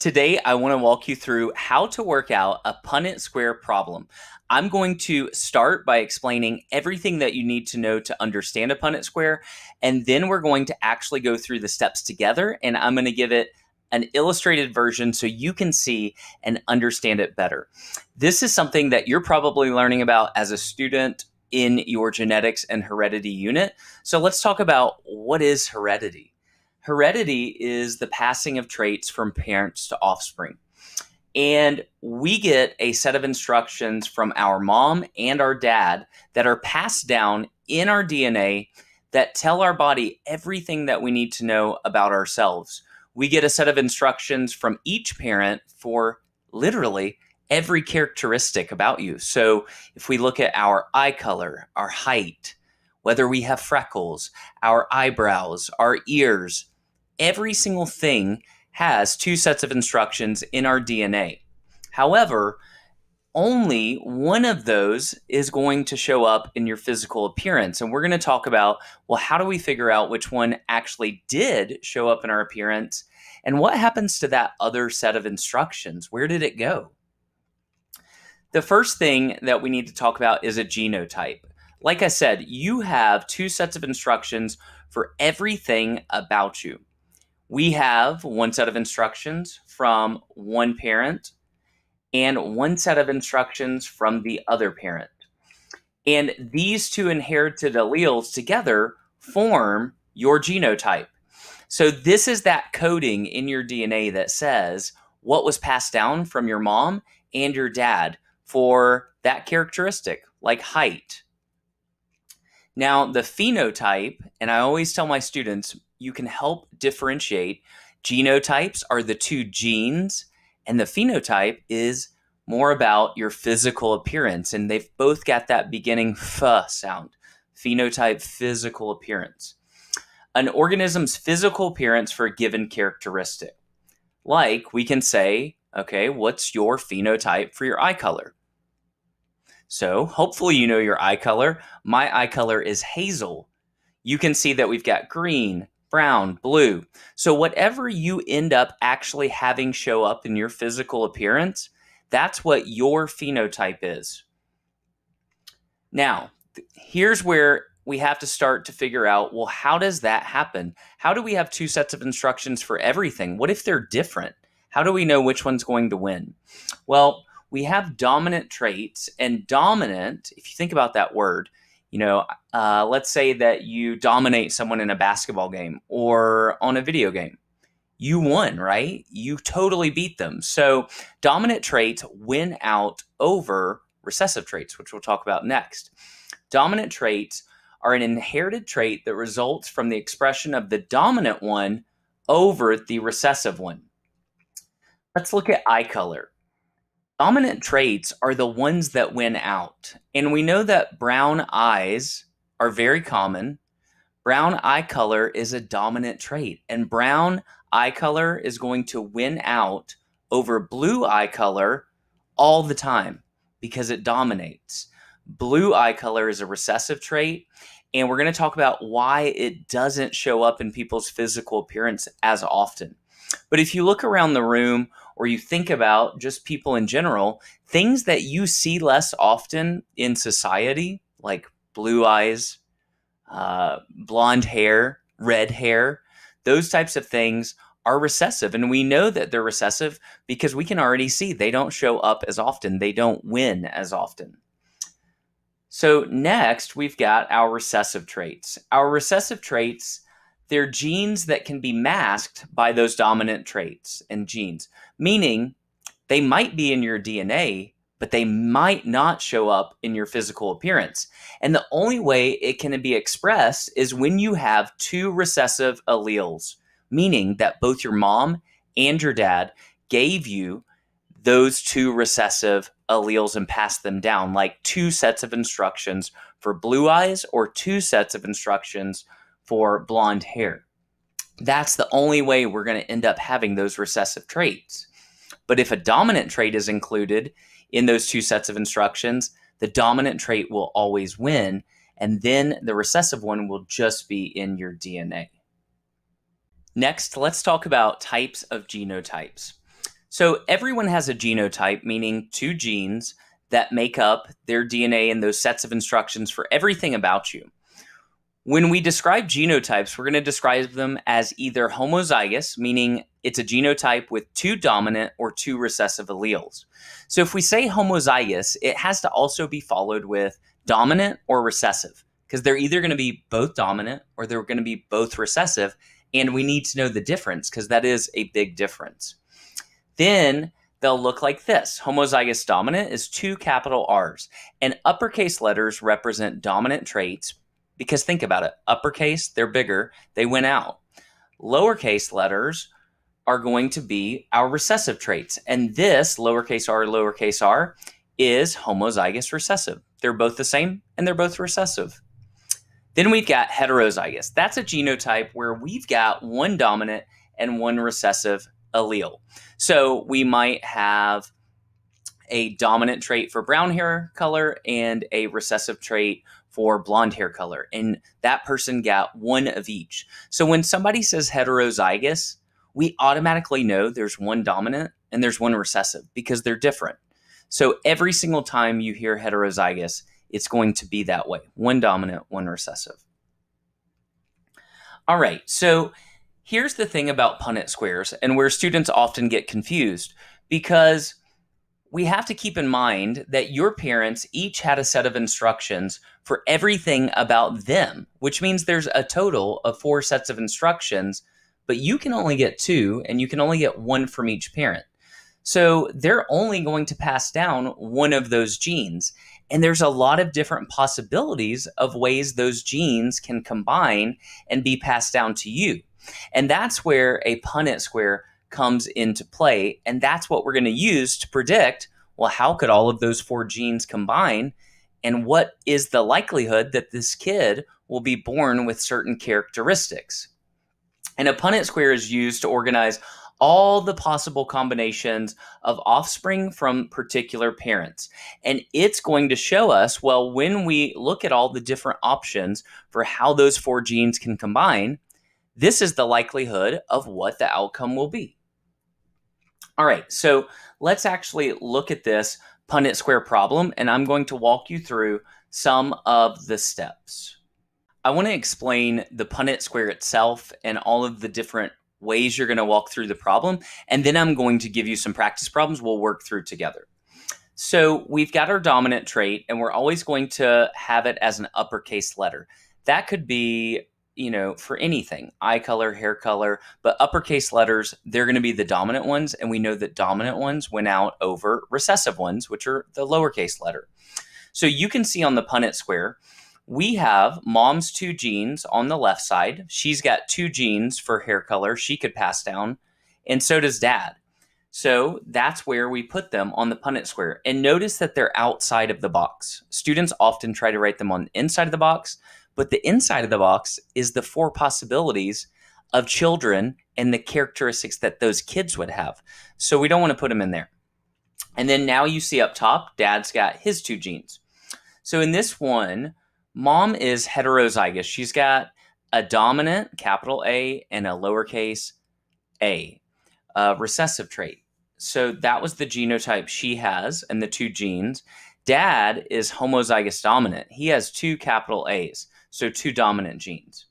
Today, I want to walk you through how to work out a Punnett square problem. I'm going to start by explaining everything that you need to know to understand a Punnett square, and then we're going to actually go through the steps together, and I'm going to give it an illustrated version so you can see and understand it better. This is something that you're probably learning about as a student in your genetics and heredity unit. So let's talk about what is heredity. Heredity is the passing of traits from parents to offspring. And we get a set of instructions from our mom and our dad that are passed down in our DNA that tell our body everything that we need to know about ourselves. We get a set of instructions from each parent for literally every characteristic about you. So if we look at our eye color, our height, whether we have freckles, our eyebrows, our ears, every single thing has two sets of instructions in our DNA. However, only one of those is going to show up in your physical appearance. And we're going to talk about well, how do we figure out which one actually did show up in our appearance? And what happens to that other set of instructions? Where did it go? The first thing that we need to talk about is a genotype. Like I said, you have two sets of instructions for everything about you. We have one set of instructions from one parent and one set of instructions from the other parent. And these two inherited alleles together form your genotype. So, this is that coding in your DNA that says what was passed down from your mom and your dad for that characteristic, like height. Now, the phenotype, and I always tell my students, you can help differentiate. Genotypes are the two genes, and the phenotype is more about your physical appearance. And they've both got that beginning f sound phenotype, physical appearance. An organism's physical appearance for a given characteristic. Like we can say, okay, what's your phenotype for your eye color? So hopefully you know your eye color. My eye color is hazel. You can see that we've got green, brown, blue. So whatever you end up actually having show up in your physical appearance, that's what your phenotype is. Now, here's where we have to start to figure out well, how does that happen? How do we have two sets of instructions for everything? What if they're different? How do we know which one's going to win? Well, we have dominant traits, and dominant, if you think about that word, you know, uh, let's say that you dominate someone in a basketball game or on a video game. You won, right? You totally beat them. So, dominant traits win out over recessive traits, which we'll talk about next. Dominant traits are an inherited trait that results from the expression of the dominant one over the recessive one. Let's look at eye color. Dominant traits are the ones that win out. And we know that brown eyes are very common. Brown eye color is a dominant trait, and brown eye color is going to win out over blue eye color all the time because it dominates. Blue eye color is a recessive trait, and we're going to talk about why it doesn't show up in people's physical appearance as often. But if you look around the room or you think about just people in general, things that you see less often in society, like blue eyes, uh, blonde hair, red hair, those types of things are recessive. And we know that they're recessive because we can already see they don't show up as often, they don't win as often. So, next, we've got our recessive traits. Our recessive traits they're genes that can be masked by those dominant traits and genes, meaning they might be in your DNA, but they might not show up in your physical appearance. And the only way it can be expressed is when you have two recessive alleles, meaning that both your mom and your dad gave you those two recessive alleles and passed them down, like two sets of instructions for blue eyes or two sets of instructions for blonde hair. That's the only way we're going to end up having those recessive traits. But if a dominant trait is included in those two sets of instructions, the dominant trait will always win, and then the recessive one will just be in your DNA. Next, let's talk about types of genotypes. So everyone has a genotype, meaning two genes that make up their DNA and those sets of instructions for everything about you. When we describe genotypes, we're going to describe them as either homozygous, meaning it's a genotype with two dominant or two recessive alleles. So if we say homozygous, it has to also be followed with dominant or recessive because they're either going to be both dominant or they're going to be both recessive. And we need to know the difference because that is a big difference. Then they'll look like this homozygous dominant is two capital R's, and uppercase letters represent dominant traits because think about it uppercase, they're bigger, they went out. Lowercase letters are going to be our recessive traits. And this lowercase r, lowercase r is homozygous recessive. They're both the same and they're both recessive. Then we've got heterozygous. That's a genotype where we've got one dominant and one recessive allele. So we might have a dominant trait for brown hair color and a recessive trait for blonde hair color. And that person got one of each. So when somebody says heterozygous, we automatically know there's one dominant and there's one recessive because they're different. So every single time you hear heterozygous, it's going to be that way one dominant, one recessive. All right, so here's the thing about Punnett squares and where students often get confused because we have to keep in mind that your parents each had a set of instructions for everything about them, which means there's a total of four sets of instructions, but you can only get two and you can only get one from each parent. So they're only going to pass down one of those genes. And there's a lot of different possibilities of ways those genes can combine and be passed down to you. And that's where a Punnett square comes into play. And that's what we're going to use to predict well, how could all of those four genes combine? And what is the likelihood that this kid will be born with certain characteristics? And a Punnett square is used to organize all the possible combinations of offspring from particular parents. And it's going to show us, well, when we look at all the different options for how those four genes can combine, this is the likelihood of what the outcome will be. All right, so let's actually look at this Punnett square problem, and I'm going to walk you through some of the steps. I want to explain the Punnett square itself and all of the different ways you're going to walk through the problem. And then I'm going to give you some practice problems we'll work through together. So we've got our dominant trait, and we're always going to have it as an uppercase letter. That could be, you know, for anything eye color, hair color, but uppercase letters, they're going to be the dominant ones. And we know that dominant ones went out over recessive ones, which are the lowercase letter. So you can see on the Punnett square, we have mom's two genes on the left side. She's got two genes for hair color she could pass down, and so does dad. So that's where we put them on the Punnett square. And notice that they're outside of the box. Students often try to write them on the inside of the box, but the inside of the box is the four possibilities of children and the characteristics that those kids would have. So we don't want to put them in there. And then now you see up top, dad's got his two genes. So in this one, Mom is heterozygous. She's got a dominant capital A and a lowercase a, a recessive trait. So that was the genotype she has and the two genes. Dad is homozygous dominant. He has two capital A's, so two dominant genes.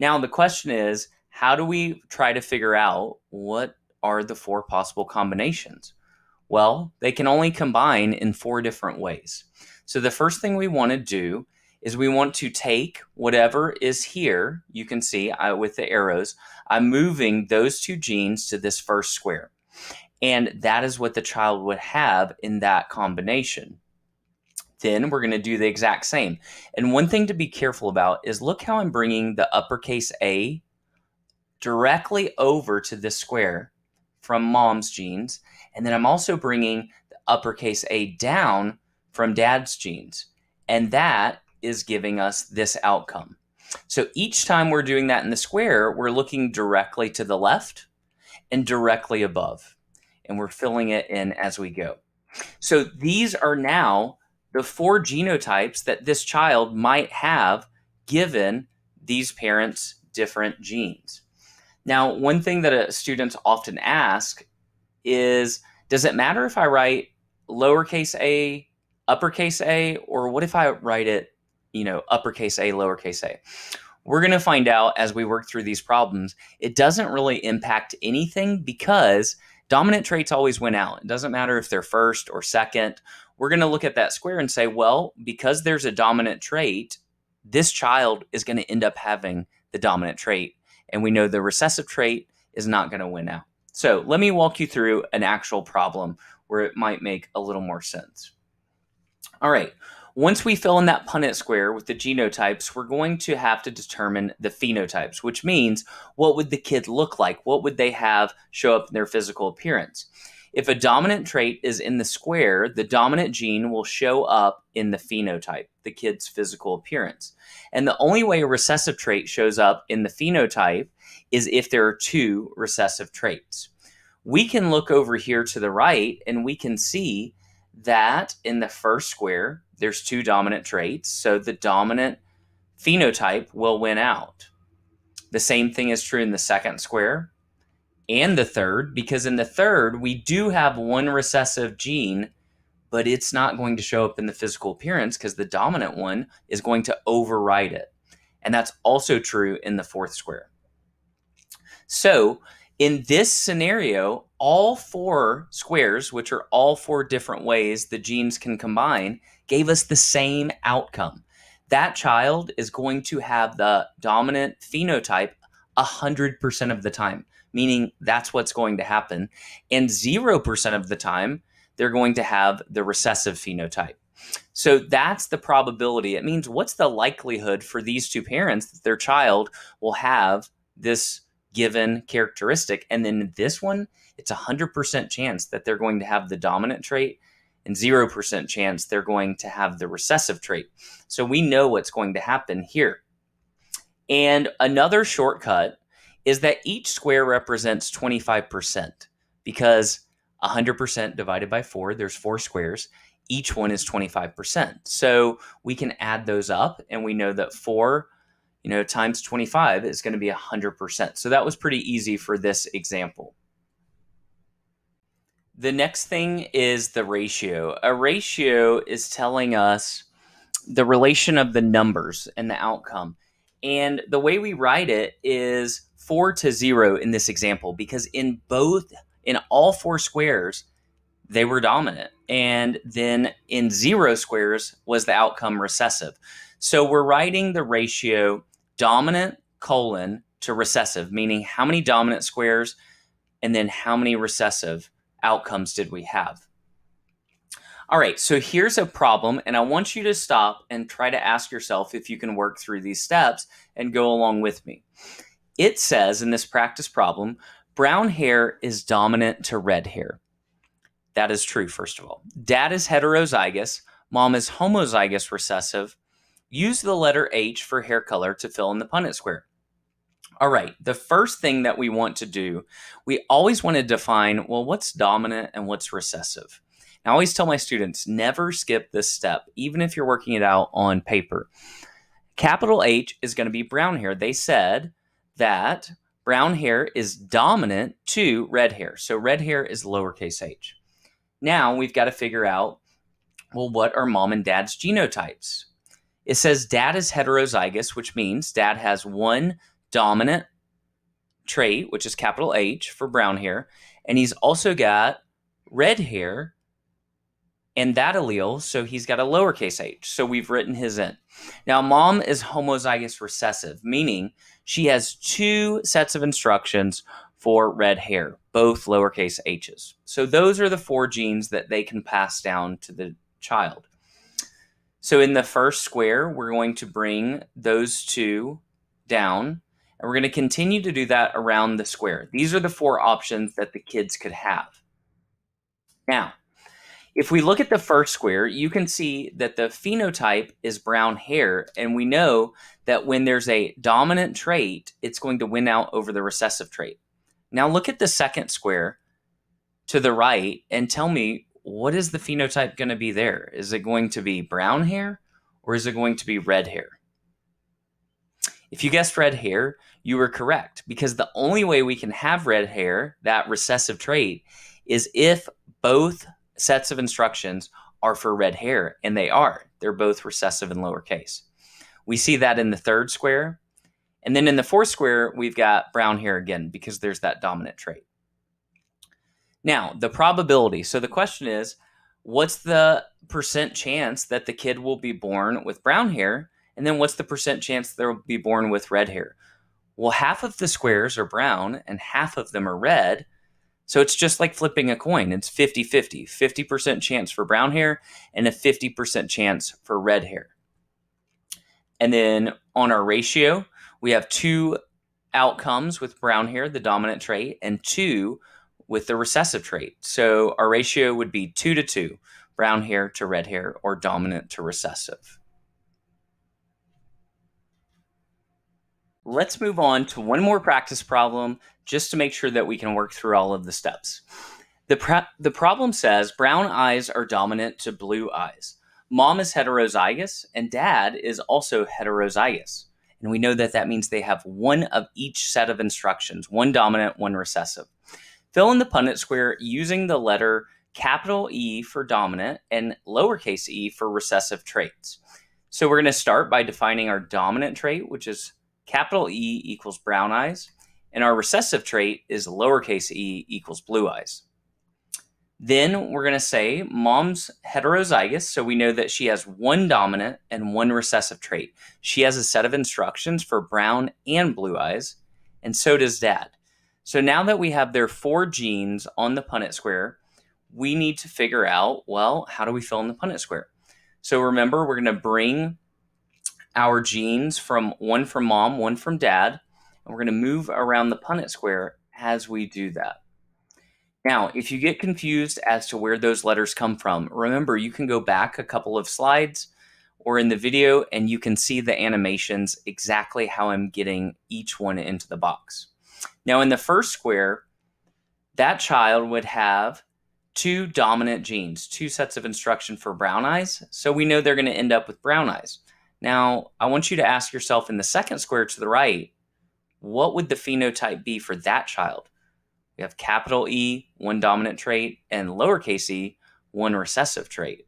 Now, the question is how do we try to figure out what are the four possible combinations? Well, they can only combine in four different ways. So the first thing we want to do is we want to take whatever is here, you can see uh, with the arrows, I'm moving those two genes to this first square. And that is what the child would have in that combination. Then we're going to do the exact same. And one thing to be careful about is look how I'm bringing the uppercase A directly over to this square from mom's genes. And then I'm also bringing the uppercase A down from dad's genes. And that is giving us this outcome. So each time we're doing that in the square, we're looking directly to the left and directly above, and we're filling it in as we go. So these are now the four genotypes that this child might have given these parents different genes. Now, one thing that uh, students often ask is does it matter if I write lowercase a, uppercase a, or what if I write it, you know, uppercase a, lowercase a? We're going to find out as we work through these problems. It doesn't really impact anything because dominant traits always win out. It doesn't matter if they're first or second. We're going to look at that square and say, well, because there's a dominant trait, this child is going to end up having the dominant trait. And we know the recessive trait is not going to win out. So let me walk you through an actual problem where it might make a little more sense. All right. Once we fill in that Punnett square with the genotypes, we're going to have to determine the phenotypes, which means what would the kid look like? What would they have show up in their physical appearance? If a dominant trait is in the square, the dominant gene will show up in the phenotype, the kid's physical appearance. And the only way a recessive trait shows up in the phenotype is if there are two recessive traits. We can look over here to the right and we can see that in the first square, there's two dominant traits. So the dominant phenotype will win out. The same thing is true in the second square and the third, because in the third, we do have one recessive gene, but it's not going to show up in the physical appearance because the dominant one is going to override it. And that's also true in the fourth square. So in this scenario, all four squares, which are all four different ways the genes can combine, gave us the same outcome. That child is going to have the dominant phenotype 100% of the time meaning that's what's going to happen. And 0% of the time, they're going to have the recessive phenotype. So that's the probability. It means what's the likelihood for these two parents that their child will have this given characteristic? And then this one, it's a 100% chance that they're going to have the dominant trait and 0% chance they're going to have the recessive trait. So we know what's going to happen here. And another shortcut is that each square represents 25% because 100% divided by 4, there's four squares. Each one is 25%. So we can add those up and we know that 4 you know times 25 is going to be 100%. So that was pretty easy for this example. The next thing is the ratio. A ratio is telling us the relation of the numbers and the outcome. And the way we write it is four to zero in this example because in both, in all four squares, they were dominant. And then in zero squares was the outcome recessive. So we're writing the ratio dominant colon to recessive, meaning how many dominant squares and then how many recessive outcomes did we have. All right, so here's a problem, and I want you to stop and try to ask yourself if you can work through these steps and go along with me. It says in this practice problem, brown hair is dominant to red hair. That is true, first of all. Dad is heterozygous, mom is homozygous recessive. Use the letter H for hair color to fill in the Punnett square. All right, the first thing that we want to do, we always want to define well, what's dominant and what's recessive. I always tell my students never skip this step, even if you're working it out on paper. Capital H is going to be brown hair. They said that brown hair is dominant to red hair. So red hair is lowercase h. Now we've got to figure out well, what are mom and dad's genotypes? It says dad is heterozygous, which means dad has one dominant trait, which is capital H for brown hair, and he's also got red hair and that allele, so he's got a lowercase h. So we've written his in. Now, mom is homozygous recessive, meaning she has two sets of instructions for red hair, both lowercase h's. So those are the four genes that they can pass down to the child. So in the first square, we're going to bring those two down, and we're going to continue to do that around the square. These are the four options that the kids could have. Now, if we look at the first square, you can see that the phenotype is brown hair, and we know that when there's a dominant trait, it's going to win out over the recessive trait. Now look at the second square to the right and tell me what is the phenotype going to be there? Is it going to be brown hair or is it going to be red hair? If you guessed red hair, you were correct because the only way we can have red hair, that recessive trait, is if both sets of instructions are for red hair, and they are. They're both recessive and lowercase. We see that in the third square. And then in the fourth square, we've got brown hair again because there's that dominant trait. Now, the probability. So the question is, what's the percent chance that the kid will be born with brown hair? And then what's the percent chance they'll be born with red hair? Well, half of the squares are brown and half of them are red. So it's just like flipping a coin. It's 50 50. 50% chance for brown hair and a 50% chance for red hair. And then on our ratio, we have two outcomes with brown hair, the dominant trait, and two with the recessive trait. So our ratio would be two to two, brown hair to red hair, or dominant to recessive. Let's move on to one more practice problem just to make sure that we can work through all of the steps. The, the problem says brown eyes are dominant to blue eyes. Mom is heterozygous and dad is also heterozygous. And we know that that means they have one of each set of instructions, one dominant, one recessive. Fill in the Punnett square using the letter capital E for dominant and lowercase e for recessive traits. So we're going to start by defining our dominant trait, which is capital E equals brown eyes, and our recessive trait is lowercase e equals blue eyes. Then we're going to say mom's heterozygous, so we know that she has one dominant and one recessive trait. She has a set of instructions for brown and blue eyes, and so does dad. So now that we have their four genes on the Punnett square, we need to figure out, well, how do we fill in the Punnett square? So remember, we're going to bring our genes from one from mom, one from dad, and we're going to move around the Punnett square as we do that. Now, if you get confused as to where those letters come from, remember you can go back a couple of slides or in the video and you can see the animations exactly how I'm getting each one into the box. Now, in the first square, that child would have two dominant genes, two sets of instruction for brown eyes. So we know they're going to end up with brown eyes. Now, I want you to ask yourself in the second square to the right, what would the phenotype be for that child? We have capital E, one dominant trait, and lowercase e, one recessive trait.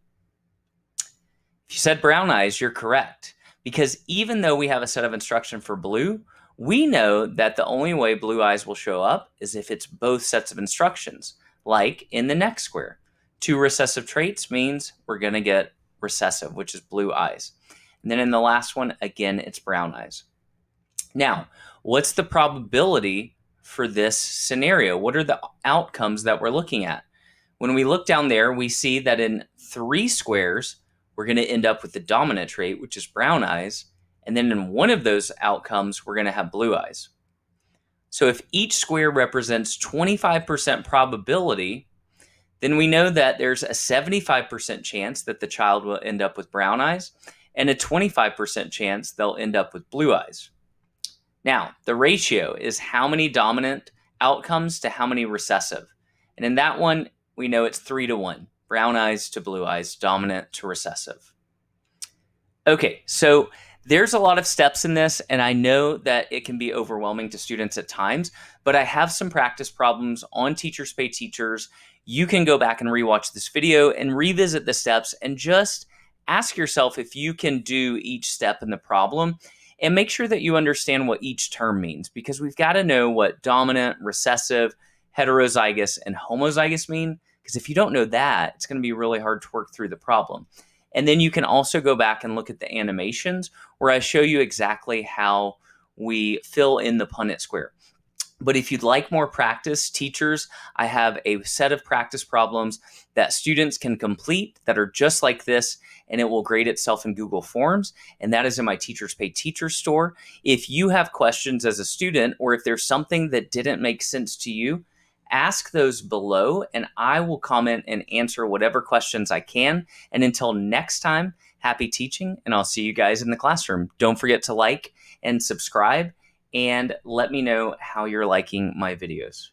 If you said brown eyes, you're correct. Because even though we have a set of instruction for blue, we know that the only way blue eyes will show up is if it's both sets of instructions, like in the next square. Two recessive traits means we're going to get recessive, which is blue eyes. And then in the last one, again, it's brown eyes. Now, what's the probability for this scenario? What are the outcomes that we're looking at? When we look down there, we see that in three squares, we're going to end up with the dominant trait, which is brown eyes. And then in one of those outcomes, we're going to have blue eyes. So if each square represents 25% probability, then we know that there's a 75% chance that the child will end up with brown eyes and a 25% chance they'll end up with blue eyes. Now, the ratio is how many dominant outcomes to how many recessive. And in that one, we know it's three to one brown eyes to blue eyes, dominant to recessive. Okay, so there's a lot of steps in this, and I know that it can be overwhelming to students at times, but I have some practice problems on Teachers Pay Teachers. You can go back and rewatch this video and revisit the steps and just ask yourself if you can do each step in the problem and make sure that you understand what each term means because we've got to know what dominant, recessive, heterozygous, and homozygous mean. Because if you don't know that, it's going to be really hard to work through the problem. And then you can also go back and look at the animations where I show you exactly how we fill in the Punnett square. But if you'd like more practice, teachers, I have a set of practice problems that students can complete that are just like this, and it will grade itself in Google Forms. And that is in my Teachers Pay Teachers store. If you have questions as a student, or if there's something that didn't make sense to you, ask those below, and I will comment and answer whatever questions I can. And until next time, happy teaching, and I'll see you guys in the classroom. Don't forget to like and subscribe and let me know how you're liking my videos.